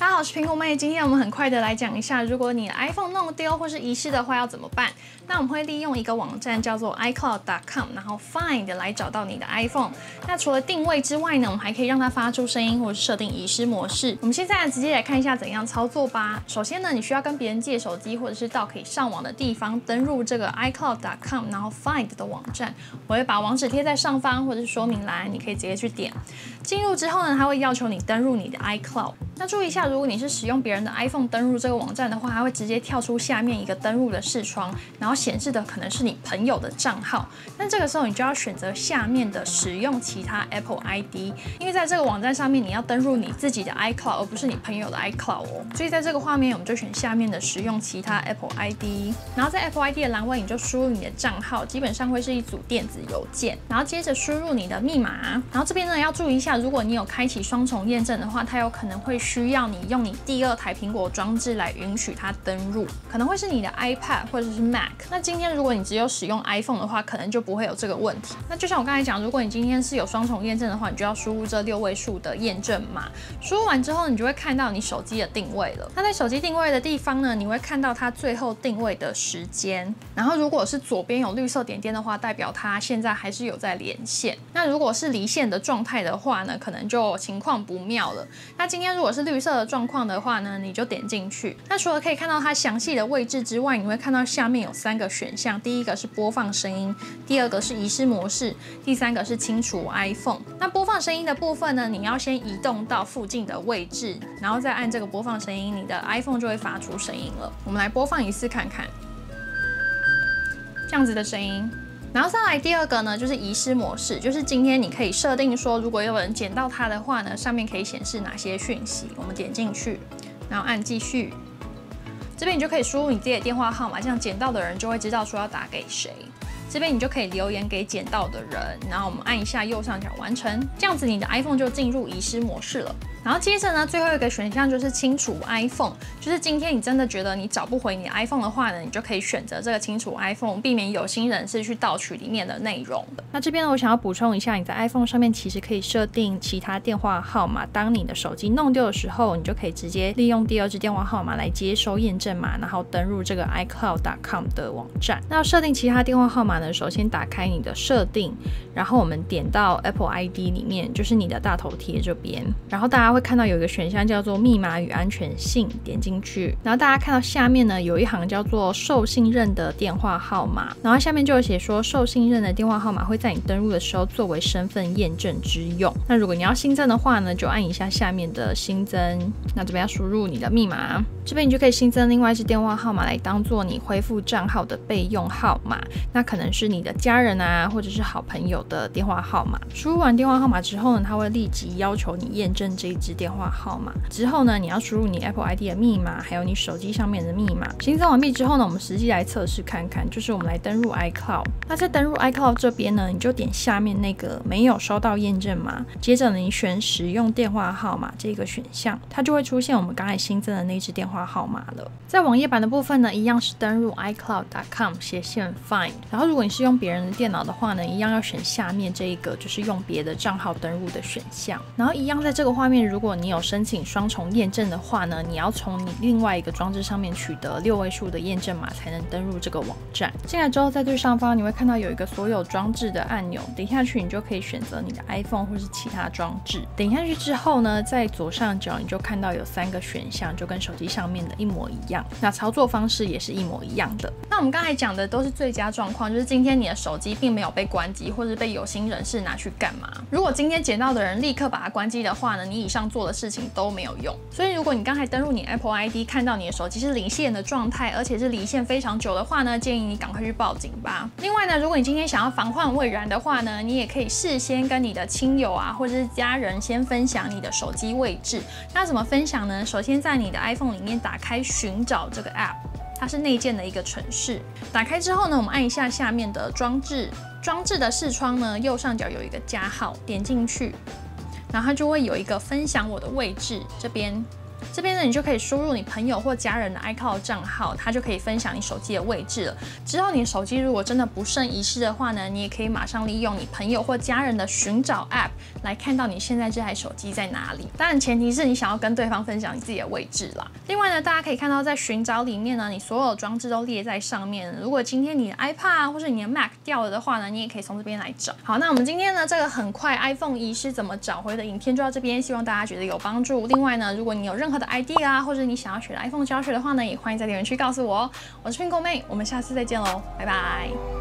大家好，我是苹果妹。今天我们很快的来讲一下，如果你的 iPhone 弄丢或是遗失的话要怎么办？那我们会利用一个网站叫做 iCloud.com，然后 Find 来找到你的 iPhone。那除了定位之外呢，我们还可以让它发出声音或者设定遗失模式。我们现在直接来看一下怎样操作吧。首先呢，你需要跟别人借手机或者是到可以上网的地方，登录这个 iCloud.com，然后 Find 的网站。我会把网址贴在上方或者是说明栏，你可以直接去点。进入之后呢，它会要求你登录你的 iCloud。那注意一下，如果你是使用别人的 iPhone 登录这个网站的话，它会直接跳出下面一个登录的视窗，然后显示的可能是你朋友的账号。那这个时候你就要选择下面的使用其他 Apple ID，因为在这个网站上面你要登录你自己的 iCloud，而不是你朋友的 iCloud 哦。所以在这个画面，我们就选下面的使用其他 Apple ID，然后在 Apple ID 的栏位你就输入你的账号，基本上会是一组电子邮件，然后接着输入你的密码，然后这边呢要注意一下，如果你有开启双重验证的话，它有可能会需要你用你第二台苹果装置来允许它登录，可能会是你的 iPad 或者是 Mac。那今天如果你只有使用 iPhone 的话，可能就不会有这个问题。那就像我刚才讲，如果你今天是有双重验证的话，你就要输入这六位数的验证码。输入完之后，你就会看到你手机的定位了。那在手机定位的地方呢，你会看到它最后定位的时间。然后如果是左边有绿色点点的话，代表它现在还是有在连线。那如果是离线的状态的话呢，可能就情况不妙了。那今天如果是绿色的状况的话呢，你就点进去。那除了可以看到它详细的位置之外，你会看到下面有三个选项，第一个是播放声音，第二个是遗失模式，第三个是清除 iPhone。那播放声音的部分呢，你要先移动到附近的位置，然后再按这个播放声音，你的 iPhone 就会发出声音了。我们来播放一次看看，这样子的声音。然后上来第二个呢，就是遗失模式，就是今天你可以设定说，如果有人捡到它的话呢，上面可以显示哪些讯息。我们点进去，然后按继续，这边你就可以输入你自己的电话号码，这样捡到的人就会知道说要打给谁。这边你就可以留言给捡到的人，然后我们按一下右上角完成，这样子你的 iPhone 就进入遗失模式了。然后接着呢，最后一个选项就是清除 iPhone，就是今天你真的觉得你找不回你 iPhone 的话呢，你就可以选择这个清除 iPhone，避免有心人士去盗取里面的内容。那这边呢，我想要补充一下，你在 iPhone 上面其实可以设定其他电话号码，当你的手机弄丢的时候，你就可以直接利用第二支电话号码来接收验证码，然后登入这个 iCloud.com 的网站。那要设定其他电话号码呢，首先打开你的设定，然后我们点到 Apple ID 里面，就是你的大头贴这边，然后大家会看到有一个选项叫做密码与安全性，点进去，然后大家看到下面呢有一行叫做受信任的电话号码，然后下面就有写说受信任的电话号码会在你登录的时候作为身份验证之用。那如果你要新增的话呢，就按一下下面的新增，那这边要输入你的密码，这边你就可以新增另外一支电话号码来当做你恢复账号的备用号码，那可能是你的家人啊或者是好朋友的电话号码。输入完电话号码之后呢，它会立即要求你验证这一支电话。号码之后呢，你要输入你 Apple ID 的密码，还有你手机上面的密码。新增完毕之后呢，我们实际来测试看看，就是我们来登录 iCloud。那在登录 iCloud 这边呢，你就点下面那个没有收到验证码，接着呢，你选使用电话号码这个选项，它就会出现我们刚才新增的那支电话号码了。在网页版的部分呢，一样是登录 iCloud.com 斜线 Find。然后如果你是用别人的电脑的话呢，一样要选下面这一个，就是用别的账号登录的选项。然后一样在这个画面，如果你有申请双重验证的话呢，你要从你另外一个装置上面取得六位数的验证码才能登录这个网站。进来之后，在最上方你会看到有一个所有装置的按钮，点下去你就可以选择你的 iPhone 或是其他装置。点下去之后呢，在左上角你就看到有三个选项，就跟手机上面的一模一样。那操作方式也是一模一样的。那我们刚才讲的都是最佳状况，就是今天你的手机并没有被关机，或者被有心人士拿去干嘛。如果今天捡到的人立刻把它关机的话呢，你以上做的事情都没有用。所以如果你刚才登录你 Apple ID 看到你的手机是离线的状态，而且是离线非常久的话呢，建议你赶快去报警吧。另外呢，如果你今天想要防患未然的话呢，你也可以事先跟你的亲友啊或者是家人先分享你的手机位置。那怎么分享呢？首先在你的 iPhone 里面打开寻找这个 App，它是内建的一个程式。打开之后呢，我们按一下下面的装置，装置的视窗呢右上角有一个加号，点进去。然后它就会有一个分享我的位置，这边这边呢，你就可以输入你朋友或家人的 iCloud 账号，它就可以分享你手机的位置了。之后你手机如果真的不慎遗失的话呢，你也可以马上利用你朋友或家人的寻找 App 来看到你现在这台手机在哪里。当然前提是你想要跟对方分享你自己的位置啦。另外呢，大家可以看到在寻找里面呢，你所有装置都列在上面。如果今天你的 iPad 或是你的 Mac 掉了的话呢，你也可以从这边来找。好，那我们今天呢这个很快 iPhone 遗失怎么找回的影片就到这边，希望大家觉得有帮助。另外呢，如果你有任何的 ID 啊，或者你想要学 iPhone 教学的话呢，也欢迎在留言区告诉我哦。我是苹果妹，我们下次再见喽，拜拜。